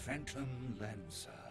Phantom Lancer.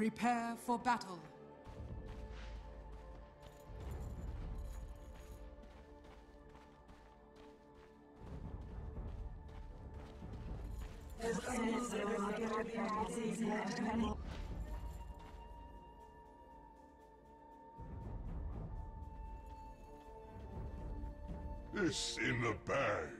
Prepare for battle. This in the bag.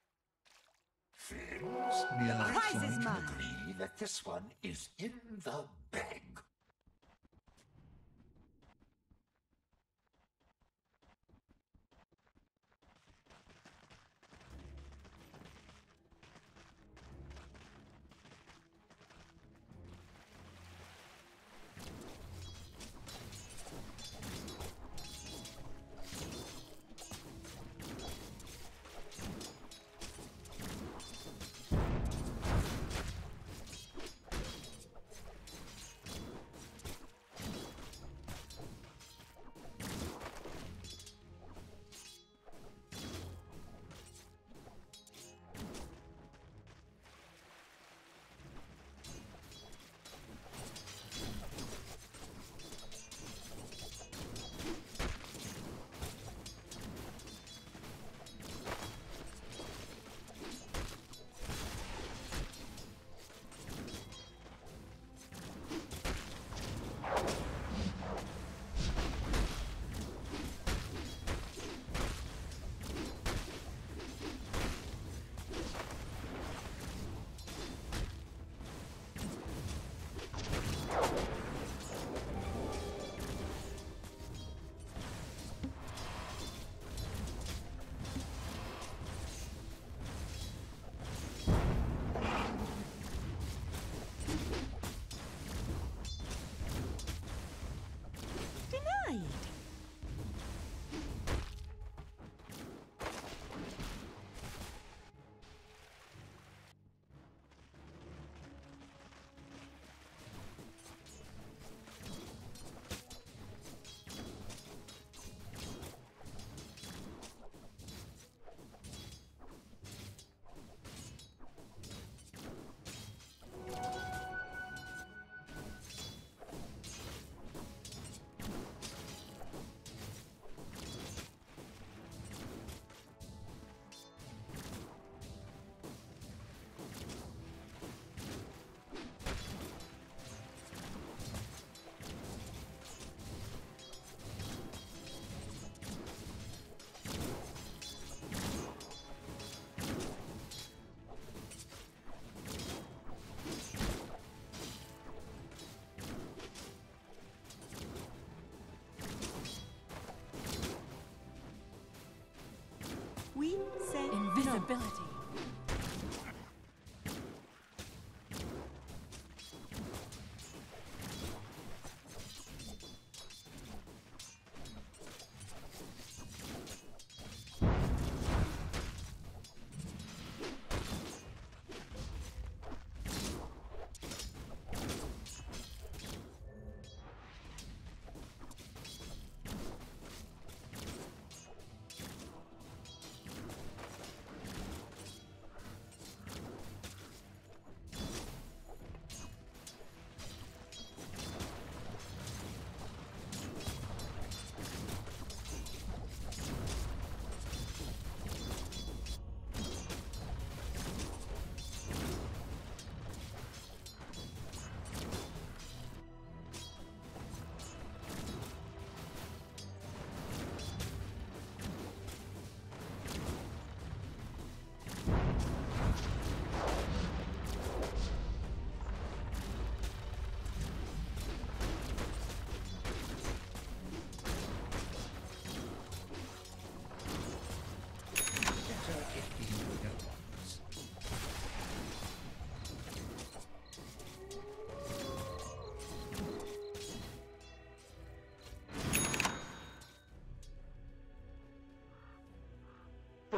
Friends, we are prize going is to mine. agree that this one is in the Invisibility.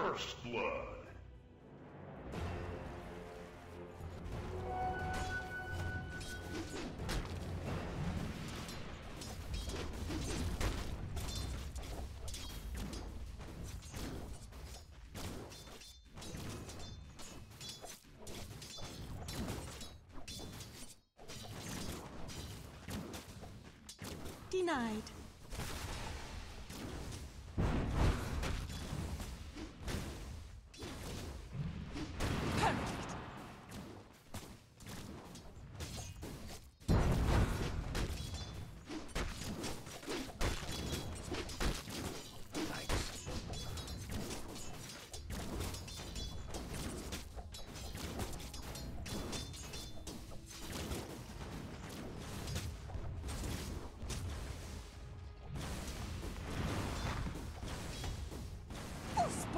First blood. Denied.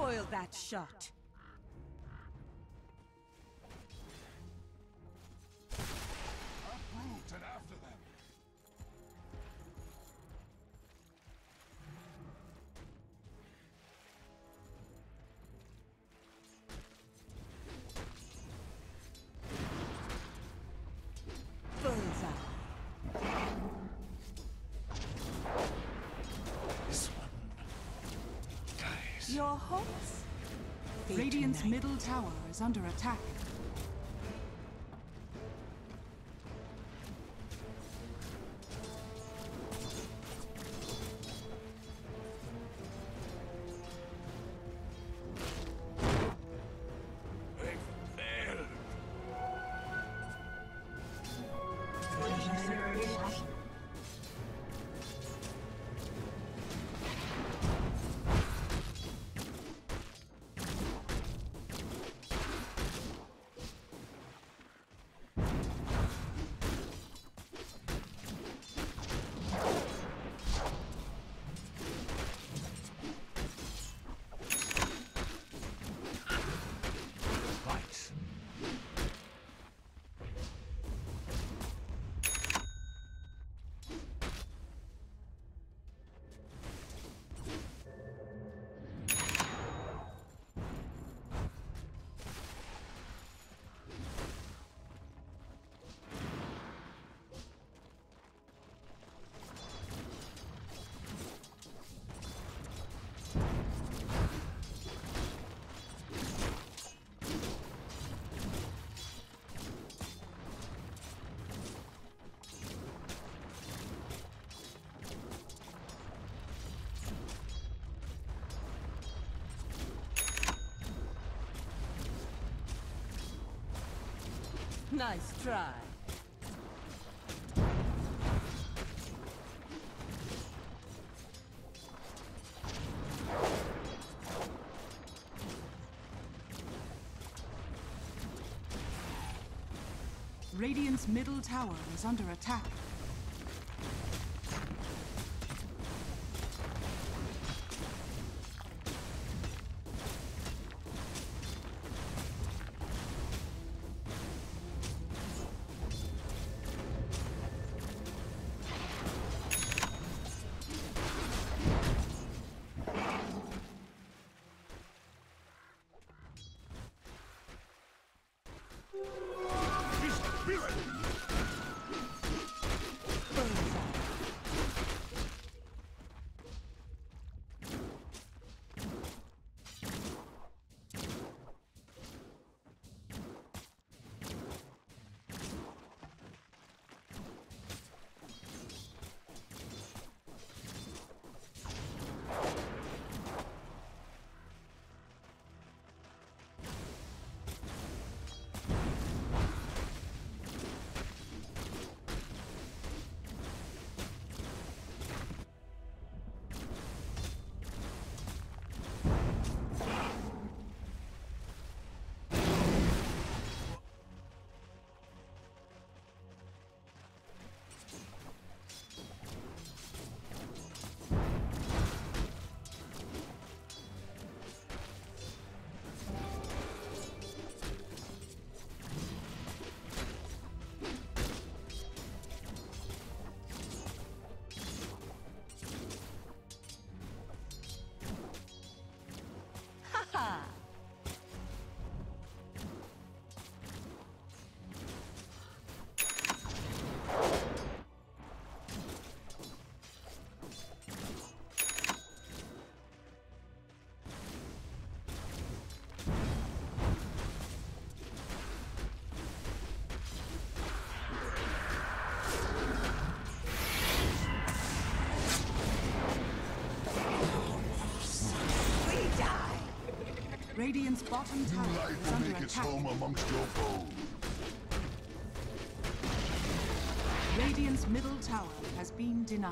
That shot? Tonight. middle tower is under attack. Nice try. Radiant's middle tower is under attack. Radiant's bottom tower is Life will make its attack. home amongst your foes. Radiant's middle tower has been denied.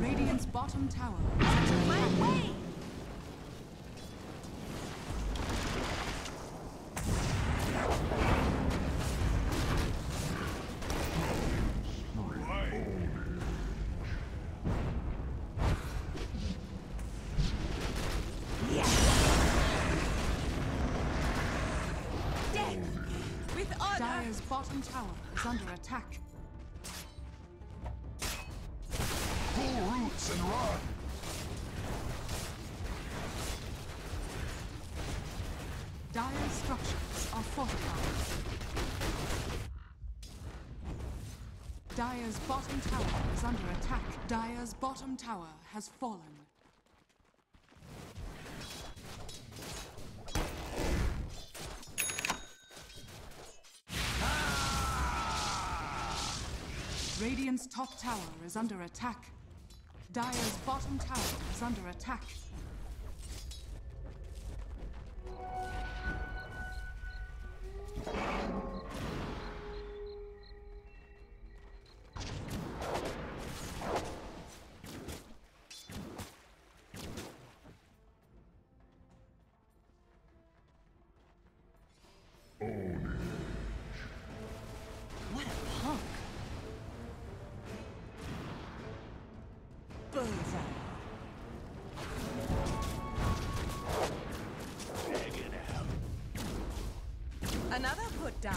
Radiant's bottom tower is under attack. With honor. Dire's bottom tower is under attack. Dire's bottom tower is under attack. Dire's bottom tower has fallen. Radiant's top tower is under attack. Dire's bottom tower is under attack. Down.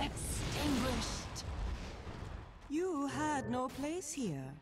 Extinguished. You had no place here.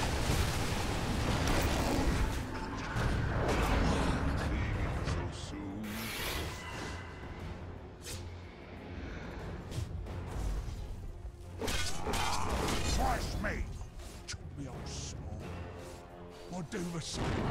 Do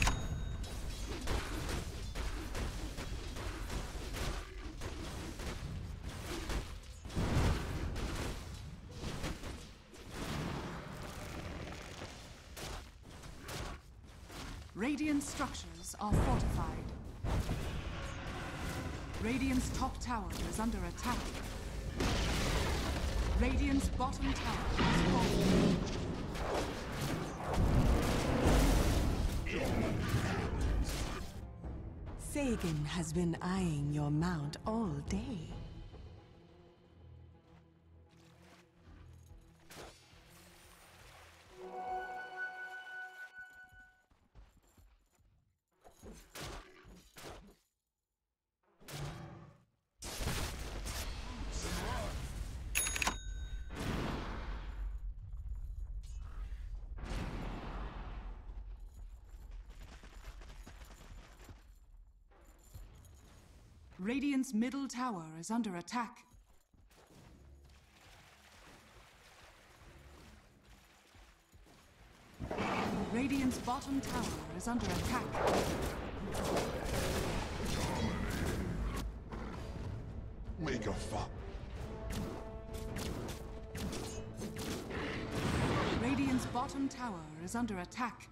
Structures are fortified. Radiant's top tower is under attack. Radiant's bottom tower is falling. Sagan has been eyeing your mount all day. Radiant's middle tower is under attack. Radiant's bottom tower is under attack. Make a fuck. Radiant's bottom tower is under attack.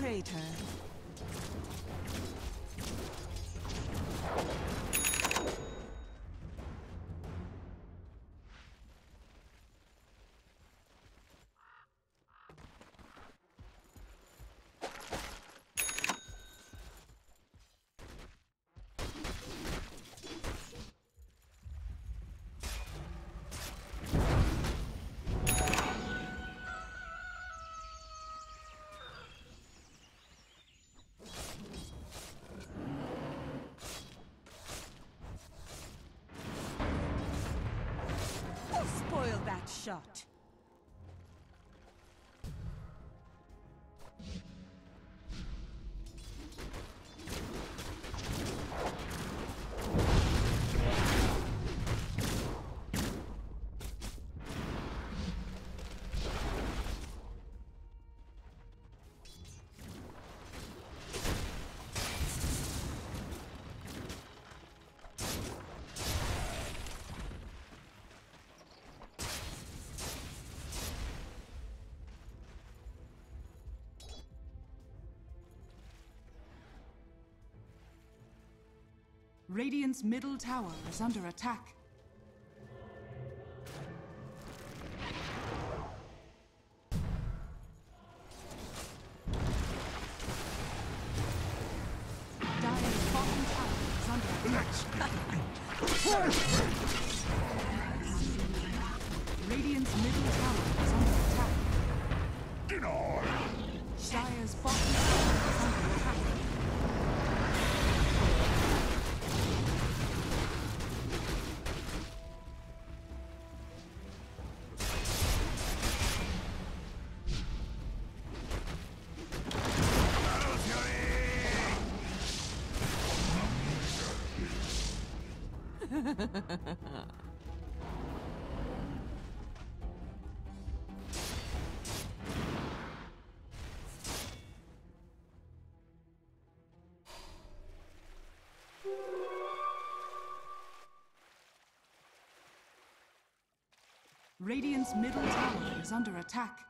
Crater. Shot? Radiant's middle tower is under attack. Dire's bottom tower is under attack. Let's Radiant's middle tower is under attack.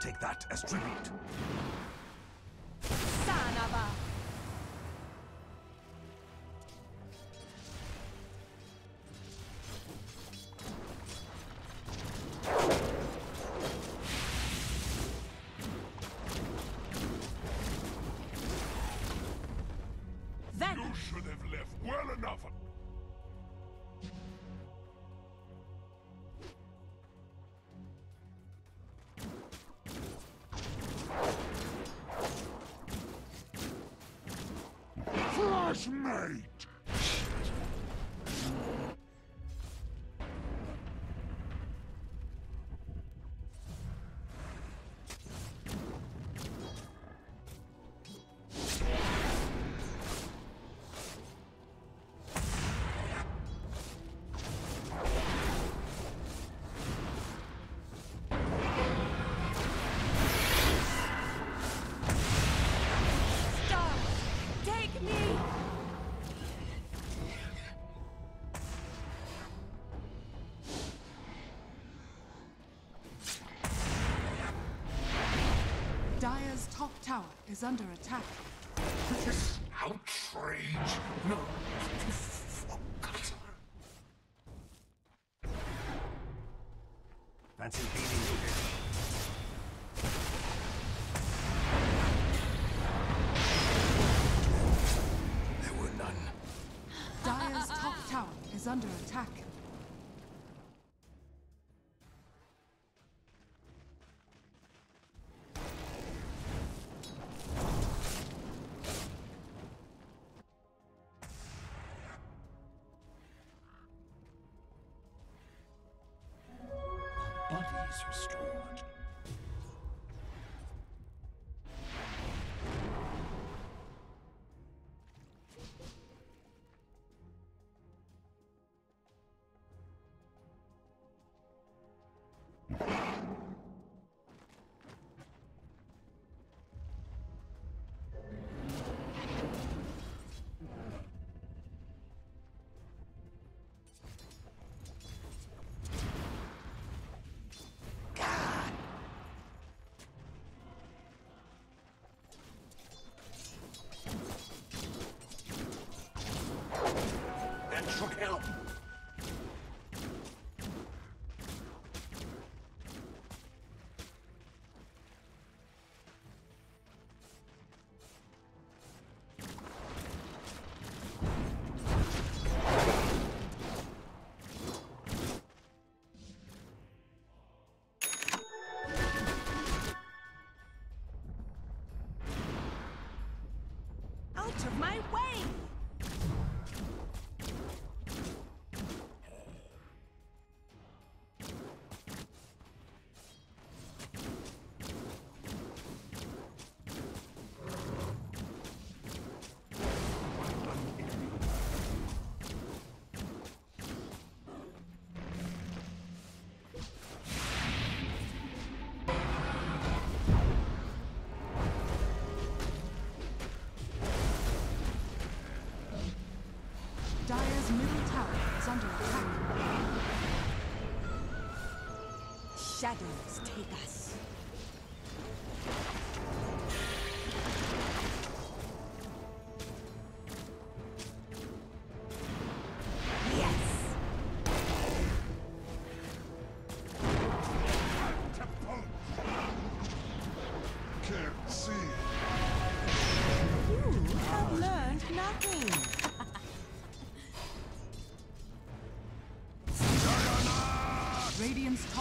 take that as tribute. is under attack. This outrage! No, restored. Out of my way! Under attack. Shadows take us.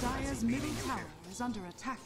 Dire's middle tower is under attack.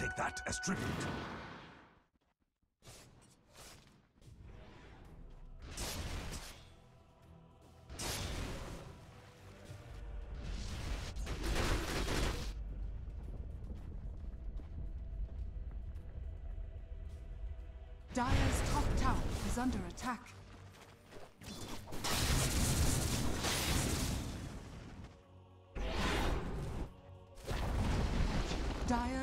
Take that as tribute. Dire's top tower is under attack.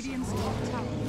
Radiant's top tower.